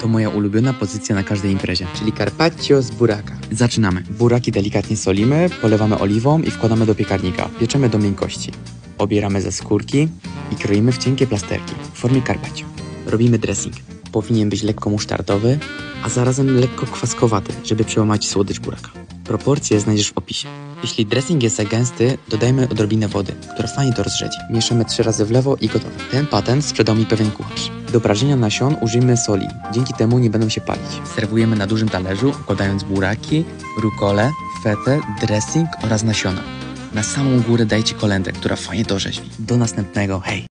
To moja ulubiona pozycja na każdej imprezie. czyli carpaccio z buraka. Zaczynamy. Buraki delikatnie solimy, polewamy oliwą i wkładamy do piekarnika. Pieczemy do miękkości. Obieramy ze skórki i kroimy w cienkie plasterki w formie carpaccio. Robimy dressing. Powinien być lekko musztardowy, a zarazem lekko kwaskowaty, żeby przełamać słodycz buraka. Proporcje znajdziesz w opisie. Jeśli dressing jest za gęsty, dodajmy odrobinę wody, która fajnie to rozrzedzi. Mieszamy trzy razy w lewo i gotowe. Ten patent sprzedał mi pewien kucharz. Do prażenia nasion użyjmy soli, dzięki temu nie będą się palić. Serwujemy na dużym talerzu, układając buraki, rukole, fetę, dressing oraz nasiona. Na samą górę dajcie kolendę, która fajnie to orzeźwi. Do następnego, hej!